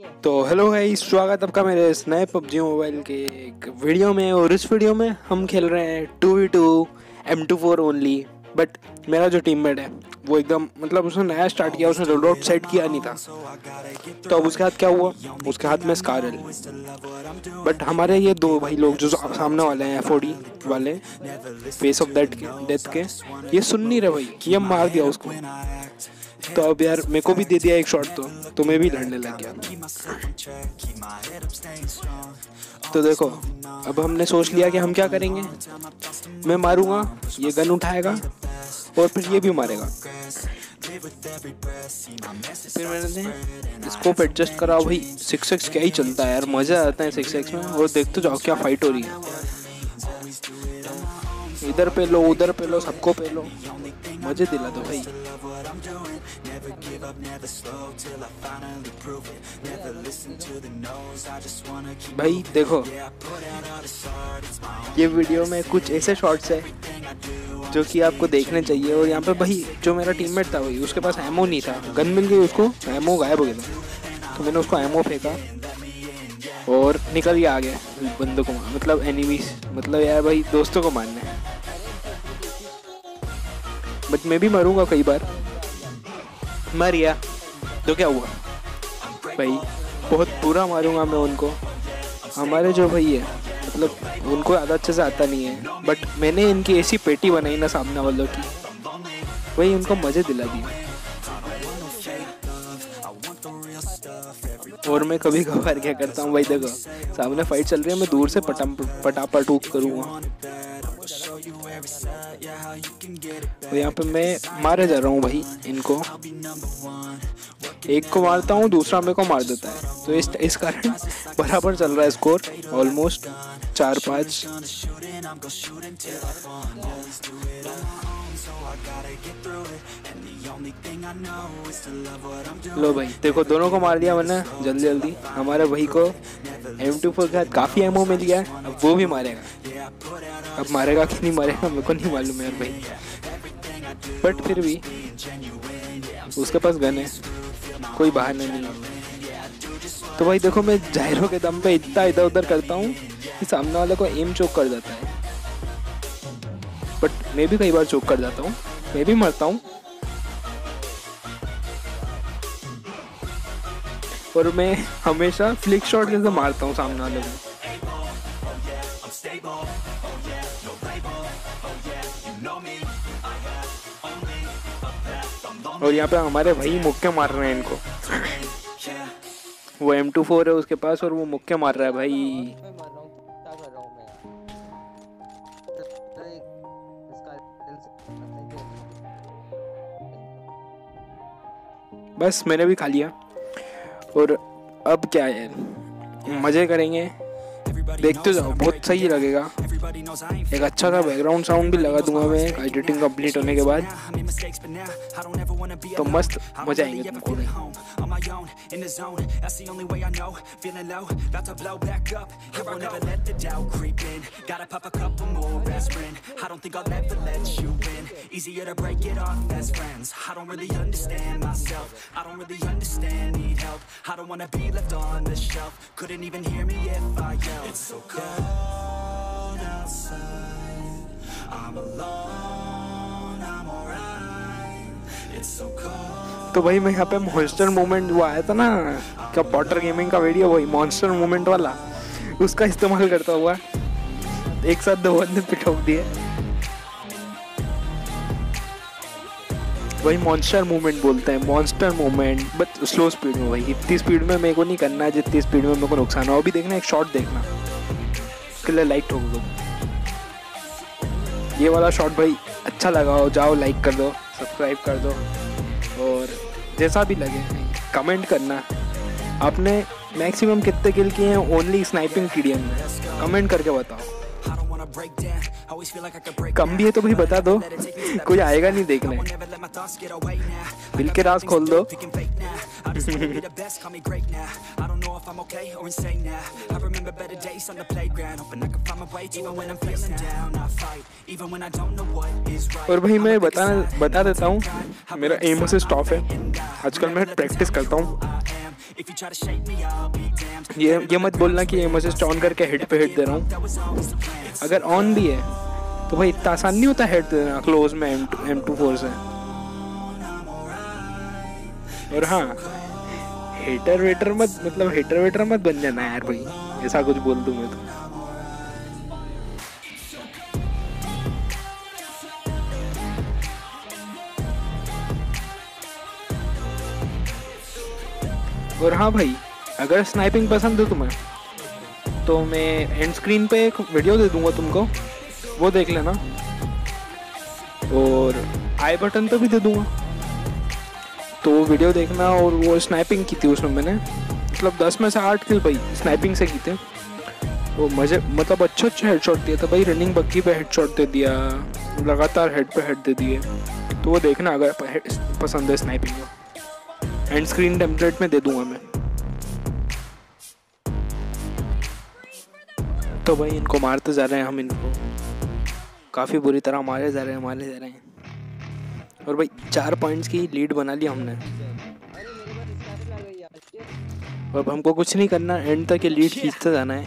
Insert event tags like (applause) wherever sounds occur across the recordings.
तो हेलो भाई स्वागत आपका मेरे इस नए पबजी मोबाइल के एक वीडियो में और इस वीडियो में हम खेल रहे हैं two v two M two four only but मेरा जो टीममेट है वो एकदम मतलब उसने नया स्टार्ट किया, उसने लोड सेट किया नहीं था। तो अब उसके हाथ क्या हुआ? उसके हाथ में स्कारल बट हमारे ये दो भाई लोग जो सामने वाले हैं फोर्टी वाले फेस ऑफ़ दैट के डेथ के, ये सुन नहीं रहे भाई ये मार दिया उसको। तो अब यार, मेरे को भी दे दिया एक शॉट तो तुम्हें भी लड़ने लग गया। तो देखो, अब हमने सोच लिया कि हम क्या करेंगे? मैं मारूँगा, ये गन उठाएगा और फिर ये भी मारेगा। फिर मैंने स्कोप एडजस्ट करा भाई। सिक्स एक्स क्या ही चलता है यार। मज़ा आता है सिक्स एक्स में। और देख तो जाओ क्या फाइट हो रही है। इधर पे लो, उधर पे लो, सबको पे लो। मज़े दिला दो भाई। भाई, देखो, ये वीडियो में कुछ ऐसे शॉट्स है जो कि आपको देखने चाहिए। और यहाँ पे भाई, जो मेरा टीममेट था भाई, उसके पास एमओ नहीं था। गन मिल गई उसको एमओ गायब हो गया तो मैंने उसको एमओ फेंका और निकल गया आगे बंदों को मतलब एनिमीज मतलब यार भाई, दोस्तों को मारना। है बट मैं भी मरूँगा कई बार। मर गया। तो क्या हुआ? भाई बहुत बुरा मारूँगा मैं उनको। हमारे जो भाई है मतलब उनको ज़्यादा अच्छे से आता नहीं है। बट मैंने इनकी ऐसी पेटी बनाई ना सामने वालों की। वही उनको मज़े दिला दिए। और मैं कभी कभार क्या करता हूँ भाई देखो सामने फाइट चल रही है मैं दूर से पटा पटापटूक करूँगा। तो यहाँ पे मैं मारे जा रहा हूँ भाई इनको। एक को मारता हूँ, दूसरा मेरे को मार देता है। तो इस इस कारण (laughs) बराबर चल रहा है स्कोर ऑलमोस्ट चार पाँच। लो भाई, देखो दोनों को मार दिया मैंने जल्दी जल्दी हमारे भाई को एम टू फोर के साथ काफ़ी एमओ मिल गया। वो भी मारेगा। अब मारेगा कि नहीं मारेगा, मेरे को नहीं मालूम यार भाई। बट फिर भी, उसके पास गन है। कोई बहाना नहीं है तो भाई देखो, मैं जाहिरों के दम पे इतना इधर उधर करता हूँ कि सामने वाले को एम चोक कर जाता है। बट मैं भी कई बार चोक कर जाता हूँ। मैं भी मरता हूँ। और मैं हमेशा फ्लिक शॉट जैसे मारता हूँ सामने वाले को। और यहाँ पे हमारे भाई मुक्के मार रहे हैं इनको। वो एम टू फोर है उसके पास और वो मुक्के मार रहा है भाई। बस मैंने भी खा लिया। और अब क्या है? मज़े करेंगे। देखते जाओ, बहुत सही लगेगा। एक अच्छा सा बैकग्राउंड साउंड भी लगा दूँगा मैं एडिटिंग कंप्लीट होने के बाद तो मस्त मज़ा आएँगे तुमको I don't wanna be left on the shelf Couldn't even hear me if I yelled It's so cold outside. I'm alone, I'm alright. It's so cold. तो भाई मैं यहाँ पे मॉन्स्टर मोमेंट वो आया था ना क्या पॉटर गेमिंग का वीडियो वही मॉन्स्टर मोमेंट वाला उसका इस्तेमाल करता हुआ एक साथ दो बंदे पिठोक दिए। वही मॉन्स्टर मूवमेंट बोलते हैं monster movement but slow speed में भाई इतनी स्पीड में मेरे को नहीं करना है जितनी स्पीड में मेरे को नुकसान हो। अभी देखना एक शॉट देखना लाइक ठोक दो ये वाला शॉट भाई अच्छा लगा हो, जाओ लाइक कर दो सब्सक्राइब कर दो। और जैसा भी लगे कमेंट करना। आपने मैक्सिमम कितने किल किए हैं? ओनली स्नाइपिंग टी में। कमेंट करके बताओ। कम भी है तो भाई बता दो। कोई आएगा नहीं देखने। दिल के राज खोल दो। और भाई मैं बता बता देता हूँ मेरा एम से स्टॉप है। आजकल मैं प्रैक्टिस करता हूँ। ये ये मत बोलना कि ये मुझे स्टॉन करके हेड पे हिट दे रहा हूँ। अगर ऑन भी है तो भाई इतना आसान नहीं होता हेड देना। क्लोज में एम एम टू फोर से। और हाँ हेटर वेटर मत मतलब हेटर वेटर मत बन जाना यार भाई। ऐसा कुछ बोल दूँ मैं तो। और हाँ भाई, अगर स्नाइपिंग पसंद है तुम्हें तो मैं एंड स्क्रीन पे एक वीडियो दे दूँगा तुमको, वो देख लेना। और आई बटन पे भी दे दूँगा। तो वीडियो देखना और वो स्नाइपिंग की थी उसमें मैंने मतलब दस में से आठ किल भाई स्नाइपिंग से की थे। वो मज़े मतलब अच्छा अच्छा हेड शॉट दिया था भाई रनिंग बग्गी पे हेड शॉट दे दिया, लगातार हेड पे हेड दे दिए। तो वो देखना अगर पसंद है स्नाइपिंग को। एंड स्क्रीन टेम्पलेट में दे दूँगा मैं। तो भाई इनको मारते जा रहे हैं हम इनको। काफ़ी बुरी तरह मारे जा रहे हैं मारे जा रहे हैं। और भाई चार पॉइंट्स की लीड बना ली हमने। अब हमको कुछ नहीं करना एंड तक ये लीड खींचते जाना है।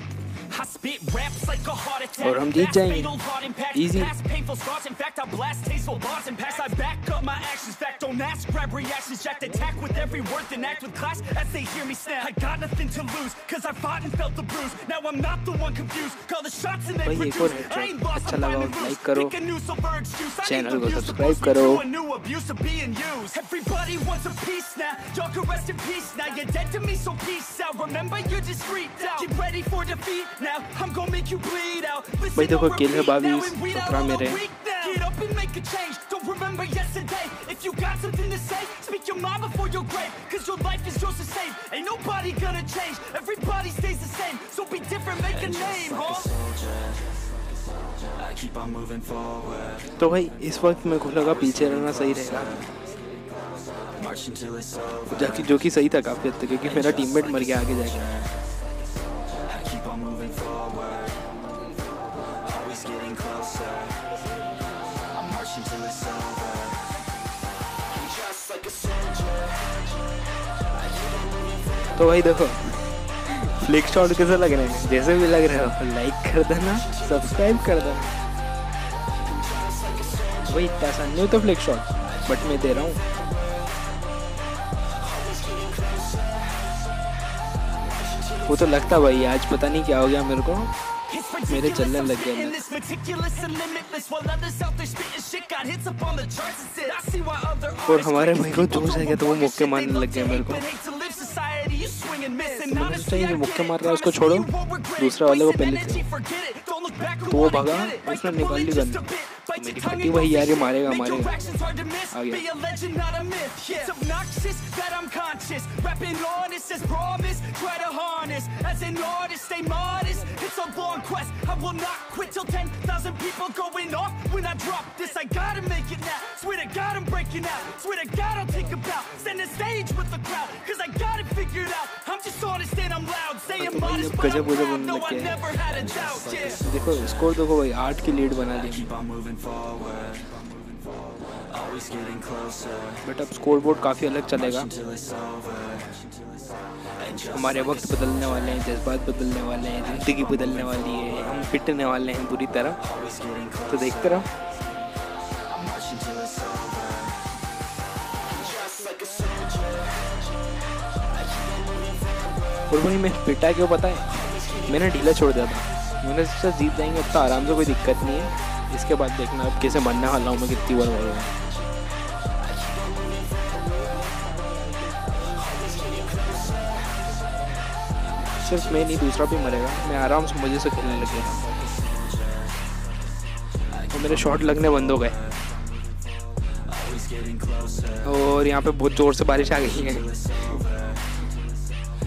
Raps like a But I'm DJing. Easy. Past painful scars. In fact, I blast tasteful bars and pass. I back up my actions. Fact, don't ask. Grab reactions. Jacked attack with every word. Then act with class as they hear me snap. I got nothing to lose. Cause I fought and felt the bruise. Now I'm not the one confused. Call the shots and they produce. I ain't lost. I'm finally loose. Pick a new silver excuse. I need the views to boost me to a new abuse of being used. Everybody wants a piece now. Y'all can rest in peace now. You're dead to me, so peace out. Remember, you're just freaked out. Get ready for defeat now. I'm भाई देखो किल है बावी सत्रह मेरे तो भाई इस वक्त मेरे को लगा पीछे रहना सही रहेगा। जो कि सही था काफ़ी हद तक क्योंकि मेरा टीममेट मर गया आगे जाएगा तो भाई देखो फ्लिक शॉट कैसे लग रहे हैं? जैसे भी लग रहे हो लाइक कर देना सब्सक्राइब कर देना। वही पैसा नहीं तो फ्लिक शॉट बट मैं दे रहा हूँ। वो तो लगता भाई, आज पता नहीं क्या हो गया मेरे को। मेरे चलने लग गए और हमारे भाई को जोश है गया तो वो मुक्के मारने लग गए मेरे को। तो मैंने सोचा ये मुक्के मार रहा है उसको छोड़ो। दूसरा वाले को पहले तो वो भागा उसने निकाल ली गन। मेरी फटी वही यार ये मारेगा मारेगा आ गया It's a long quest, I will not quit till 10,000 people going off when I drop this. I gotta make it now. Swear to God, I'm breaking out. Swear to God, I'll take a bow. Stand the stage with the crowd, cause I got it figured out. I'm just honest and I'm loud. Saying modest, but I'm proud. No, I never had a doubt. Yeah. देखो score देखो भाई आठ की lead बना ली but अब scoreboard काफ़ी अलग चलेगा। हमारे वक्त बदलने वाले हैं जज्बात बदलने वाले हैं ज़िंदगी बदलने वाली है हम पिटने वाले हैं बुरी तरह। तो देखते रहो। और भाई मैं पिटा क्यों पता है? मैंने ढीला छोड़ दिया था। मैंने सोचा जीत जाएँगे अब तो आराम से कोई दिक्कत नहीं है। इसके बाद देखना अब कैसे मरने वाला हूँ मैं कितनी बार मरूँगा सिर्फ़ मैं नहीं, दूसरा भी मरेगा। मैं आराम से मज़े से खेलने लग तो मेरे शॉट लगने बंद हो गए। और यहाँ पे बहुत ज़ोर से बारिश आ गई है।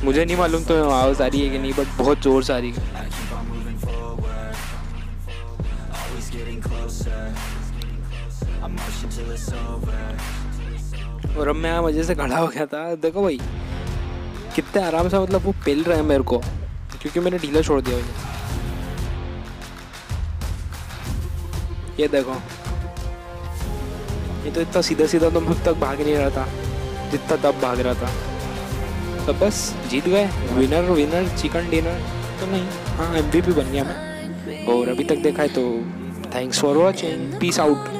मुझे नहीं मालूम तो आवाज़ आ रही है कि नहीं बट बहुत ज़ोर से आ रही है। और अब मैं मज़े से खड़ा हो गया था। देखो भाई, कितने आराम से मतलब वो पेल रहे हैं मेरे को, क्योंकि मैंने ढीला छोड़ दिया उन्हें ये देखो, ये तो इतना सीधा सीधा तो मुझ तक भाग नहीं रहा था, जितना तब भाग रहा था। तो बस, जीत गए। विनर विनर चिकन डिनर तो नहीं हाँ एम बन गया मैं। और अभी तक देखा है तो thanks for watching peace out